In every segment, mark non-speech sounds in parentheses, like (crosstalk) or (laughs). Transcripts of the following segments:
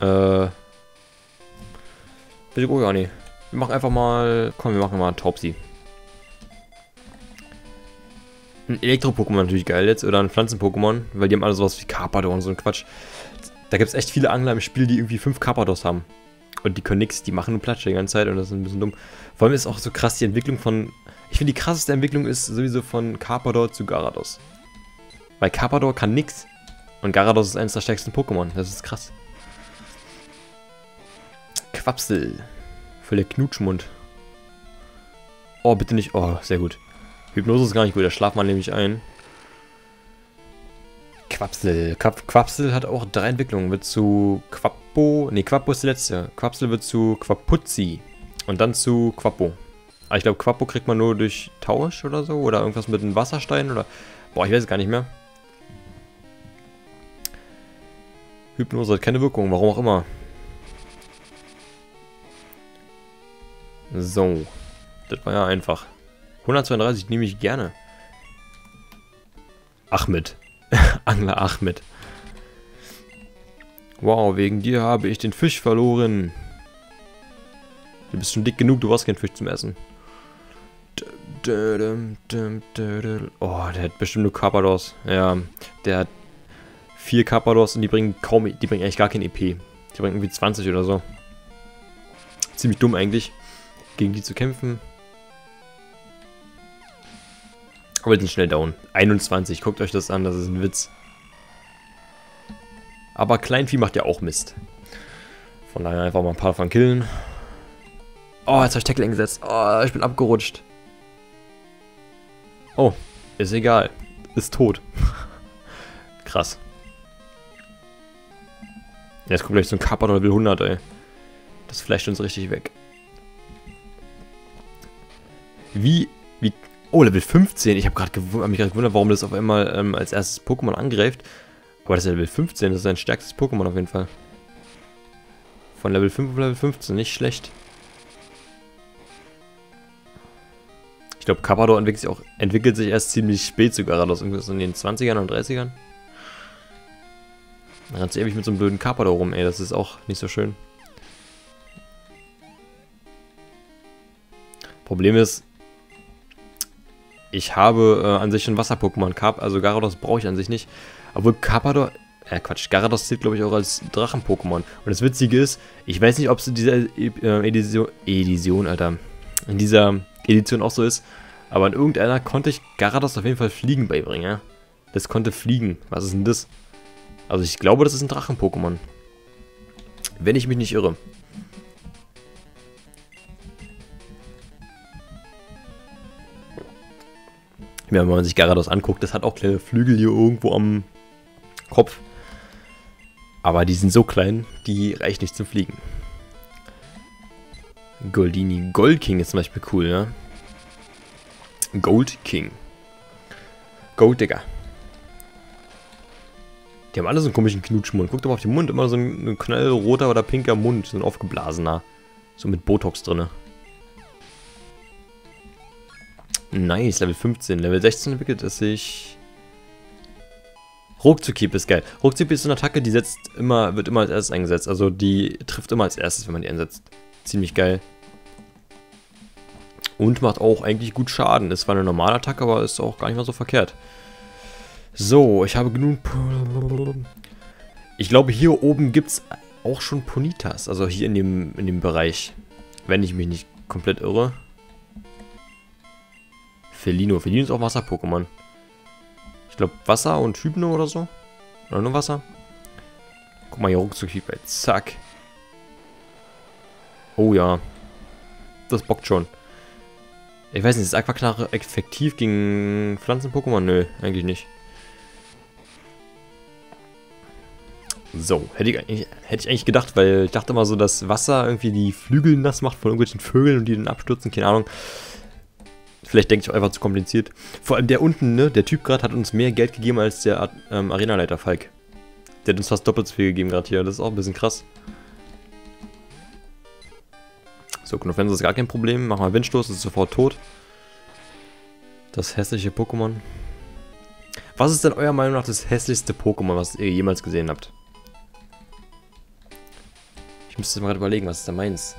Äh. Bitte gut, ja, nee. Wir machen einfach mal. Komm, wir machen mal einen Taubsi. Ein Elektro-Pokémon natürlich geil jetzt. Oder ein Pflanzen-Pokémon. Weil die haben alle sowas wie Carpador und so ein Quatsch. Da gibt es echt viele Angler im Spiel, die irgendwie fünf Carpados haben. Und die können nichts, die machen nur Platsch die ganze Zeit und das ist ein bisschen dumm. Vor allem ist auch so krass die Entwicklung von. Ich finde, die krasseste Entwicklung ist sowieso von Carpador zu Garados. Weil Carpador kann nix. Und Garados ist eines der stärksten Pokémon. Das ist krass. Quapsel. Voll der Knutschmund. Oh, bitte nicht. Oh, sehr gut. Hypnose ist gar nicht gut. Da schlaft man nämlich ein. Quapsel. Quap Quapsel hat auch drei Entwicklungen. Wird zu Quappo. Ne, Quappo ist die letzte. Quapsel wird zu Quapuzzi. Und dann zu Quappo. Aber ich glaube, Quappo kriegt man nur durch Tausch oder so. Oder irgendwas mit einem Wasserstein. Oder. Boah, ich weiß es gar nicht mehr. Hypnose hat keine Wirkung, warum auch immer. So. Das war ja einfach. 132 nehme ich gerne. Ahmed. (laughs) Angler Ahmed. Wow, wegen dir habe ich den Fisch verloren. Du bist schon dick genug, du hast keinen Fisch zum Essen. Oh, der hat bestimmt nur Carpados. Ja, der hat vier Carpados und die bringen kaum, die bringen eigentlich gar kein EP. Die bringen irgendwie 20 oder so. Ziemlich dumm eigentlich, gegen die zu kämpfen. Aber die sind schnell down. 21, guckt euch das an, das ist ein Witz. Aber Kleinvieh macht ja auch Mist. Von daher einfach mal ein paar davon killen. Oh, jetzt habe ich Tackle eingesetzt. Oh, ich bin abgerutscht. Oh, ist egal. Ist tot. (laughs) Krass. Jetzt kommt gleich so ein Kappa Level 100, ey. Das flasht uns richtig weg. Wie, wie, oh, Level 15. Ich habe gerade mich gerade gewundert, warum das auf einmal ähm, als erstes Pokémon angreift. Aber das ist Level 15, das ist sein stärkstes Pokémon auf jeden Fall. Von Level 5 auf Level 15, nicht schlecht. Ich glaube, Carpador entwickelt sich, entwickelt sich erst ziemlich spät zu Garados, irgendwas in den 20ern und 30ern. Da rennt ewig mit so einem blöden Carpador rum, ey, das ist auch nicht so schön. Problem ist, ich habe äh, an sich schon Wasser-Pokémon, also Garados brauche ich an sich nicht. Obwohl Carpador, äh Quatsch, Garados zählt glaube ich auch als Drachen-Pokémon. Und das Witzige ist, ich weiß nicht, ob es in dieser äh, Edition, Edition, Alter, in dieser Edition auch so ist, aber in irgendeiner konnte ich Garados auf jeden Fall Fliegen beibringen, ja? Das konnte fliegen. Was ist denn das? Also ich glaube, das ist ein Drachen-Pokémon. Wenn ich mich nicht irre. Ja, wenn man sich Garados anguckt, das hat auch kleine Flügel hier irgendwo am Kopf. Aber die sind so klein, die reichen nicht zum Fliegen. Goldini. Gold King ist zum Beispiel cool, ja. Gold King. Gold Digger. Die haben alle so einen komischen Knutschmund. Guckt doch mal auf den Mund. Immer so ein, knallroter oder pinker Mund. So ein aufgeblasener. So mit Botox drin. Nice, Level 15. Level 16 entwickelt es sich. Ruckzuckhieb ist geil. Ruckzuckhieb ist so eine Attacke, die setzt immer, wird immer als erstes eingesetzt. Also die trifft immer als erstes, wenn man die einsetzt. Ziemlich geil. Und macht auch eigentlich gut Schaden. Ist zwar eine normale Attacke, aber ist auch gar nicht mal so verkehrt. So, ich habe genug... Ich glaube, hier oben gibt es auch schon Ponitas. Also hier in dem, in dem Bereich. Wenn ich mich nicht komplett irre. Felino. Felino ist auch Wasser-Pokémon. Ich glaube Wasser und Hypno oder so. Oder nur Wasser. Guck mal hier ruckzuck. Zack. Oh ja. Das bockt schon. Ich weiß nicht, ist Aquaknarre effektiv gegen Pflanzen-Pokémon? Nö, eigentlich nicht. So, hätte ich, hätte ich eigentlich gedacht, weil ich dachte immer so, dass Wasser irgendwie die Flügel nass macht von irgendwelchen Vögeln und die dann abstürzen, keine Ahnung. Vielleicht denke ich auch einfach zu kompliziert. Vor allem der unten, ne, der Typ gerade hat uns mehr Geld gegeben als der ähm, Arenaleiter Falk. Der hat uns fast doppelt so viel gegeben gerade hier, das ist auch ein bisschen krass. So, Knopfense ist gar kein Problem. Machen wir Windstoß, ist sofort tot. Das hässliche Pokémon. Was ist denn eurer Meinung nach das hässlichste Pokémon, was ihr jemals gesehen habt? müsste mal gerade überlegen, was ist denn meins?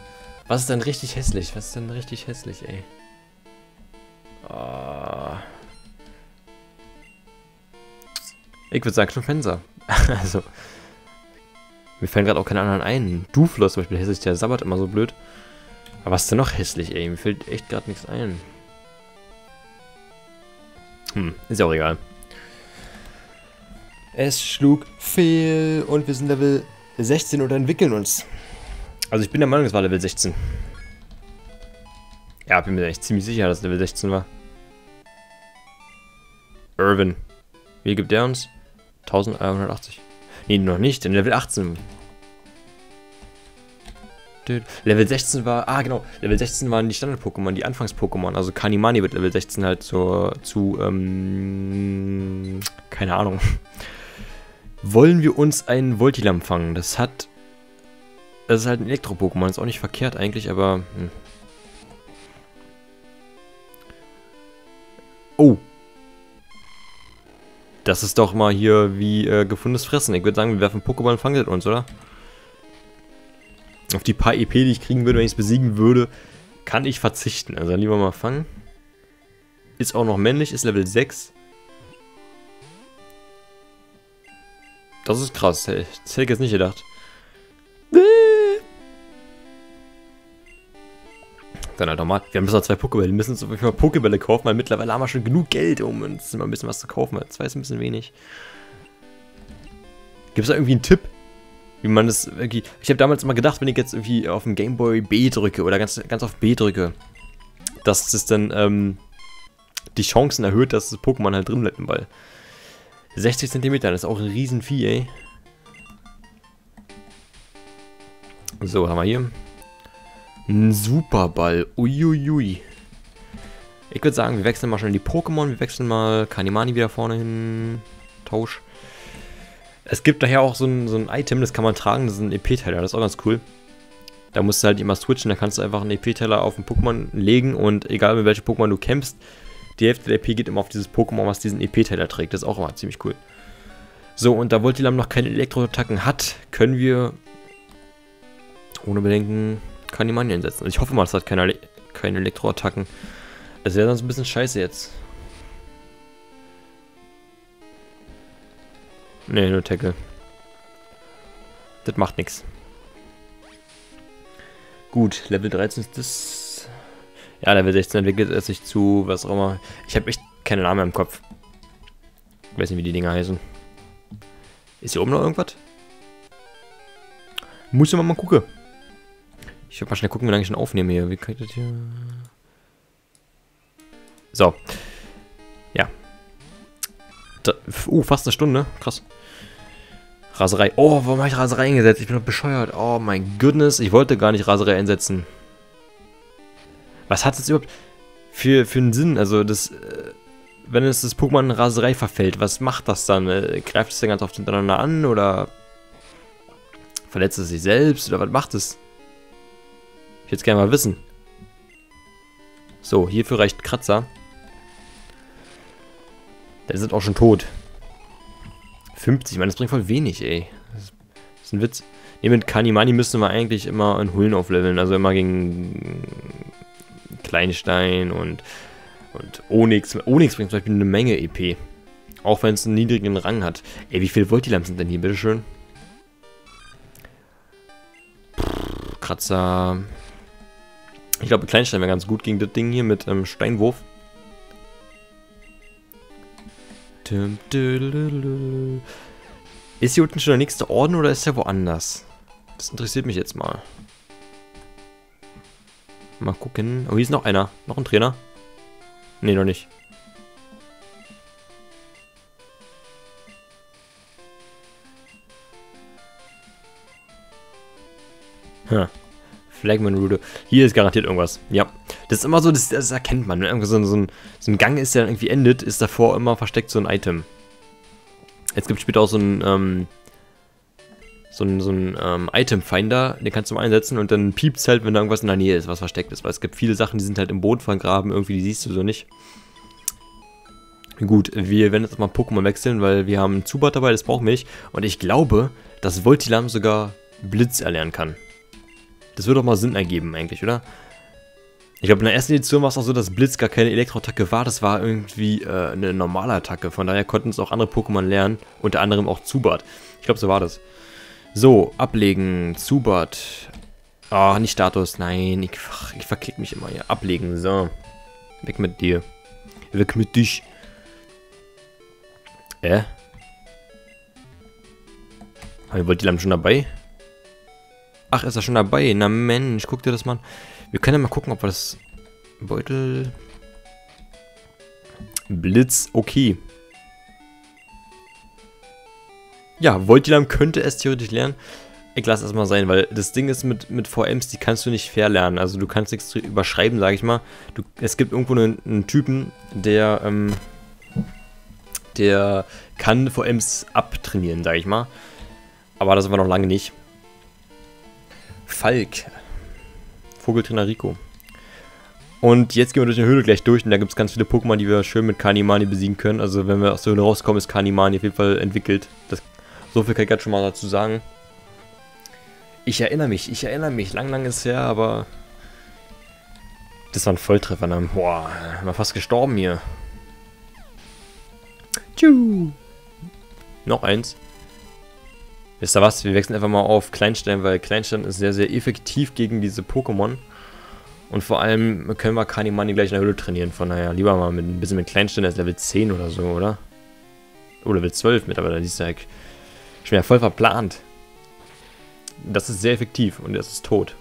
Was ist denn richtig hässlich? Was ist denn richtig hässlich, ey? Oh. Ich würde sagen Fenster. (laughs) also. Mir fallen gerade auch keine anderen ein. Duflos zum Beispiel hässlich, der sabbert immer so blöd. Aber was ist denn noch hässlich, ey? Mir fällt echt gerade nichts ein. Hm, ist ja auch egal. Es schlug fehl und wir sind Level 16 und entwickeln uns. Also ich bin der Meinung, es war Level 16. Ja, bin mir echt ziemlich sicher, dass es Level 16 war. Irvin. Wie gibt der uns? 1180. Nee, noch nicht, denn Level 18. Level 16 war, ah genau, Level 16 waren die Standard-Pokémon, die Anfangs-Pokémon. Also Kanimani wird Level 16 halt zur, zu, ähm, keine Ahnung. (laughs) Wollen wir uns einen Voltilam fangen? Das hat, das ist halt ein Elektro-Pokémon, ist auch nicht verkehrt eigentlich, aber, hm. Oh, das ist doch mal hier wie äh, gefundenes Fressen. Ich würde sagen, wir werfen Pokéball und fangen uns, oder? Auf die paar EP, die ich kriegen würde, wenn ich es besiegen würde, kann ich verzichten. Also lieber mal fangen. Ist auch noch männlich, ist Level 6. Das ist krass, das hätte ich jetzt nicht gedacht. Dann halt nochmal. Wir haben bis noch zwei Pokébälle. Wir müssen uns auf Pokébälle kaufen, weil mittlerweile haben wir schon genug Geld, um uns mal ein bisschen was zu kaufen. Zwei ist ein bisschen wenig. Gibt es da irgendwie einen Tipp? Wie man das irgendwie... Ich habe damals immer gedacht, wenn ich jetzt irgendwie auf dem Gameboy B drücke oder ganz, ganz auf B drücke, dass das dann ähm, die Chancen erhöht, dass das Pokémon halt drin bleibt im Ball. 60 cm, das ist auch ein Riesenvieh, ey. So, haben wir hier. Ein Superball. Uiuiui. Ich würde sagen, wir wechseln mal schnell die Pokémon. Wir wechseln mal Kanimani wieder vorne hin. Tausch. Es gibt daher auch so ein, so ein Item, das kann man tragen. Das ist ein EP-Teiler. Das ist auch ganz cool. Da musst du halt immer switchen. Da kannst du einfach einen EP-Teiler auf ein Pokémon legen. Und egal mit welchem Pokémon du kämpfst, die Hälfte der EP geht immer auf dieses Pokémon, was diesen EP-Teiler trägt. Das ist auch immer ziemlich cool. So, und da Voltilam noch keine Elektroattacken hat, können wir ohne Bedenken kann die Mani einsetzen. Also ich hoffe mal, es hat keine, keine Elektroattacken. Das wäre sonst ein bisschen scheiße jetzt. Ne, nur Tackle. Das macht nichts. Gut, Level 13 ist das. Ja, Level 16 entwickelt es sich zu, was auch immer. Ich habe echt keine Namen im Kopf. Ich weiß nicht, wie die Dinger heißen. Ist hier oben noch irgendwas? Muss ich mal gucken. Ich will mal schnell gucken, wie lange ich schon aufnehme hier. Wie kann ich das hier... So. Ja. Da, uh, fast eine Stunde. Krass. Raserei. Oh, warum habe ich Raserei eingesetzt? Ich bin doch bescheuert. Oh mein Goodness. Ich wollte gar nicht Raserei einsetzen. Was hat es überhaupt für, für einen Sinn? Also, das... Äh, wenn es das Pokémon in Raserei verfällt, was macht das dann? Äh, greift es dann ganz oft hintereinander an? Oder... Verletzt es sich selbst? Oder was macht es? Ich jetzt gerne mal wissen. So, hierfür reicht Kratzer. Der sind auch schon tot. 50, ich meine, das bringt voll wenig, ey. Das ist ein Witz. Ne, mit Kanimani müssten wir eigentlich immer in Hullen aufleveln. Also immer gegen Kleinstein und, und Onyx. Onyx bringt zum Beispiel eine Menge EP. Auch wenn es einen niedrigen Rang hat. Ey, wie viel Voltilam sind denn hier, bitteschön? Kratzer. Ich glaube, Kleinstein wäre ganz gut gegen das Ding hier mit ähm, Steinwurf. Ist hier unten schon der nächste Orden oder ist er woanders? Das interessiert mich jetzt mal. Mal gucken. Oh, hier ist noch einer. Noch ein Trainer. Nee, noch nicht. Huh. Flagman-Rude. Hier ist garantiert irgendwas. Ja. Das ist immer so, das, das erkennt man. Wenn irgendwie so, so, ein, so ein Gang ist, der irgendwie endet, ist davor immer versteckt so ein Item. Jetzt gibt es später auch so ein, ähm, so ein, so ein ähm, Item-Finder, den kannst du mal einsetzen und dann piept es halt, wenn da irgendwas in der Nähe ist, was versteckt ist. Weil es gibt viele Sachen, die sind halt im Boden vergraben, irgendwie, die siehst du so nicht. Gut, wir werden jetzt mal Pokémon wechseln, weil wir haben Zubat dabei, das brauchen wir nicht. Und ich glaube, dass Voltilam sogar Blitz erlernen kann. Das würde doch mal Sinn ergeben eigentlich, oder? Ich glaube, in der ersten Edition war es auch so, dass Blitz gar keine Elektroattacke war. Das war irgendwie äh, eine normale Attacke. Von daher konnten es auch andere Pokémon lernen. Unter anderem auch Zubat. Ich glaube, so war das. So, ablegen. Zubat. Ah, oh, nicht Status. Nein, ich, ich verklick mich immer hier. Ablegen. So. Weg mit dir. Weg mit dich. Äh? Aber wollt ihr dann schon dabei? Ach, ist er schon dabei? Na Mensch, guck dir das mal an. Wir können ja mal gucken, ob wir das... Beutel... Blitz, okay. Ja, Voltilam könnte es theoretisch lernen. Ich lasse es mal sein, weil das Ding ist mit, mit VMs, die kannst du nicht fair lernen. Also du kannst nichts überschreiben, sage ich mal. Du, es gibt irgendwo einen, einen Typen, der, ähm, der kann VMs abtrainieren, sage ich mal. Aber das war noch lange nicht. Falk. Vogeltrainer Rico. Und jetzt gehen wir durch die Höhle gleich durch und da gibt es ganz viele Pokémon, die wir schön mit Kanimani besiegen können. Also wenn wir aus der Höhle rauskommen, ist Kanimani auf jeden Fall entwickelt. Das, so viel kann ich jetzt schon mal dazu sagen. Ich erinnere mich, ich erinnere mich. Lang, lang ist her, aber... Das war ein Volltreffer. Ne? Boah, war fast gestorben hier. Tschu. Noch eins. Wisst ihr was? Wir wechseln einfach mal auf Kleinstein, weil Kleinstein ist sehr, sehr effektiv gegen diese Pokémon. Und vor allem können wir Kanimani gleich in der Höhle trainieren. Von daher lieber mal mit ein bisschen mit Kleinstein, der ist Level 10 oder so, oder? Oh, Level 12 mittlerweile. Die ist ja schon wieder voll verplant. Das ist sehr effektiv und das ist tot.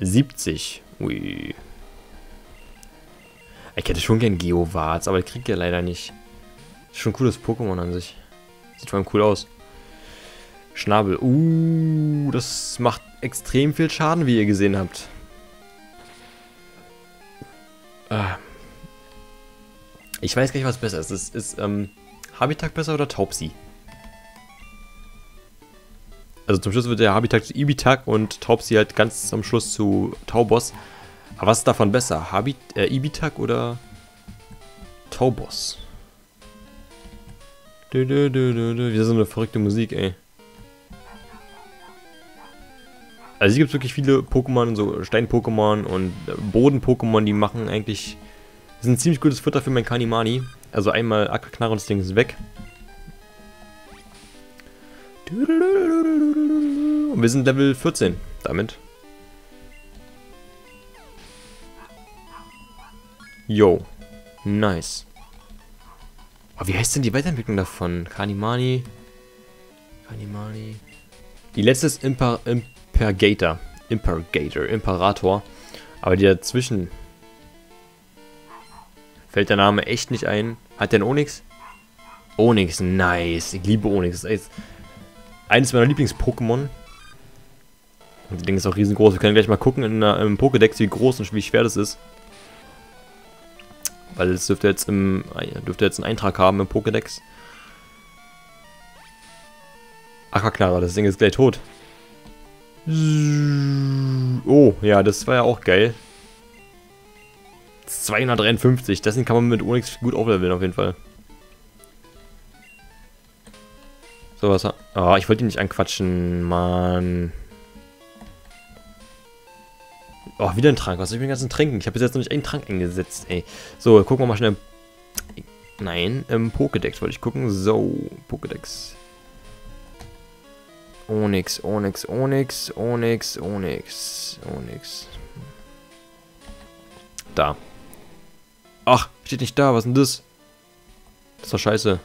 70. Ui. Ich hätte schon gern Geowarts, aber ich krieg ja leider nicht. Ist schon ein cooles Pokémon an sich. Sieht vor allem cool aus. Schnabel. Uh, das macht extrem viel Schaden, wie ihr gesehen habt. Ah. Ich weiß gar nicht, was besser ist. Ist, ist ähm, Habitat besser oder Taubsi? Also zum Schluss wird der Habitat zu Ibitak und Taubsi halt ganz zum Schluss zu Taubos. Aber was ist davon besser? Habit äh, Ibitak oder Taubos? Du, du, du, du, du. Wieder so eine verrückte Musik, ey. Also hier gibt es wirklich viele Pokémon, so Stein-Pokémon und Boden-Pokémon, die machen eigentlich... Ist ein ziemlich gutes Futter für mein Kanimani. Also einmal Ackerknarre und das Ding ist weg. Und wir sind Level 14 damit. Yo. Nice. Oh, wie heißt denn die Weiterentwicklung davon? Kanimani. Kanimani. Die letzte ist Imper Impergator. Impergator. Imperator. Aber die dazwischen. Fällt der Name echt nicht ein. Hat der einen Onyx? Onyx, nice. Ich liebe Onyx. Das ist eines meiner Lieblings-Pokémon. Und das Ding ist auch riesengroß. Wir können gleich mal gucken in, in, im Pokédex, wie groß und wie schwer das ist. Weil es dürfte jetzt im dürfte jetzt einen Eintrag haben im Pokédex. Ackerknarer, das Ding ist gleich tot. Oh, ja, das war ja auch geil. 253, dessen kann man mit Onyx gut aufleveln auf jeden Fall. So, was... Oh, ich wollte ihn nicht anquatschen, Mann. Oh, wieder ein Trank. Was soll ich mir den ganzen trinken? Ich habe bis jetzt noch nicht einen Trank eingesetzt, ey. So, gucken wir mal schnell. Nein, im Pokédex wollte ich gucken. So, Pokédex. Onyx, Onyx, Onyx, Onyx, Onyx, Onyx. Da. Ach, steht nicht da. Was ist denn das? Das ist doch scheiße.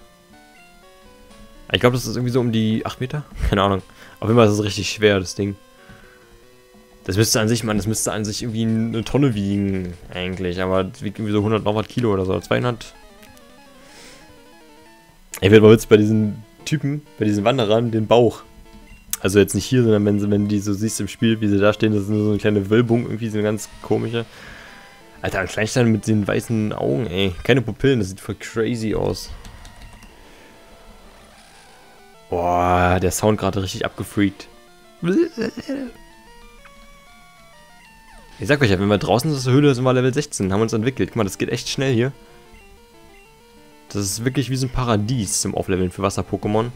Ich glaube, das ist irgendwie so um die 8 Meter. (laughs) Keine Ahnung. Auf jeden Fall ist es richtig schwer, das Ding. Das müsste an sich, man, das müsste an sich irgendwie eine Tonne wiegen, eigentlich. Aber das wiegt irgendwie so 100 noch Kilo oder so. 200. Ich werde mal witzig bei diesen Typen, bei diesen Wanderern, den Bauch. Also jetzt nicht hier, sondern wenn, wenn du die so siehst im Spiel, wie sie da stehen, das ist nur so eine kleine Wölbung, irgendwie so eine ganz komische. Alter, ein Kleinstein mit den weißen Augen, ey. Keine Pupillen, das sieht voll crazy aus. Boah, der Sound gerade richtig abgefreakt. (laughs) Ich sag euch ja, wenn wir draußen aus der Höhle sind wir Level 16, haben uns entwickelt. Guck mal, das geht echt schnell hier. Das ist wirklich wie so ein Paradies zum Aufleveln für Wasser-Pokémon.